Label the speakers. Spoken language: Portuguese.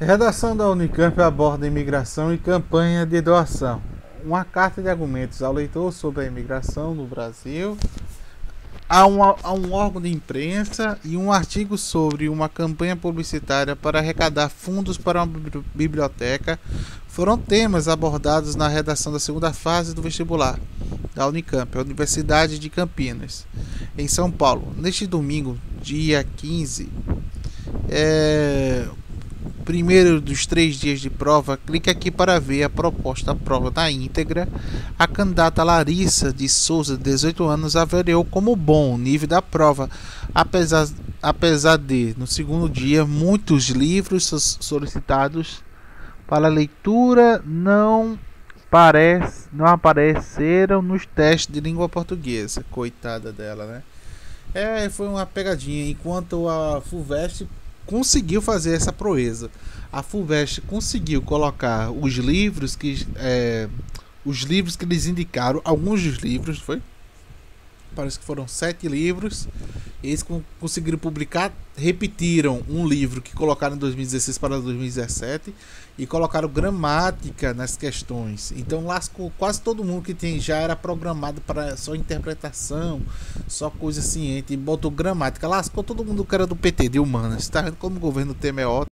Speaker 1: Redação da Unicamp aborda imigração e campanha de doação. Uma carta de argumentos ao leitor sobre a imigração no Brasil. Há um, há um órgão de imprensa e um artigo sobre uma campanha publicitária para arrecadar fundos para uma biblioteca foram temas abordados na redação da segunda fase do vestibular da Unicamp, a Universidade de Campinas, em São Paulo. Neste domingo, dia 15, é, primeiro dos três dias de prova, clique aqui para ver a proposta da prova na íntegra. A candidata Larissa de Souza, 18 anos, avaliou como bom o nível da prova, apesar, apesar de, no segundo dia, muitos livros solicitados para leitura não parece, não apareceram nos testes de língua portuguesa. Coitada dela, né? É, foi uma pegadinha. Enquanto a Fulvestre conseguiu fazer essa proeza. A Fulvestre conseguiu colocar os livros que é, os livros que eles indicaram, alguns dos livros, foi? Parece que foram sete livros. Eles conseguiram publicar, repetiram um livro que colocaram em 2016 para 2017 e colocaram gramática nas questões. Então lascou quase todo mundo que tem já era programado para só interpretação, só coisa ciente, e botou gramática. Lascou todo mundo que era do PT de humanas. Está vendo como o governo Temer é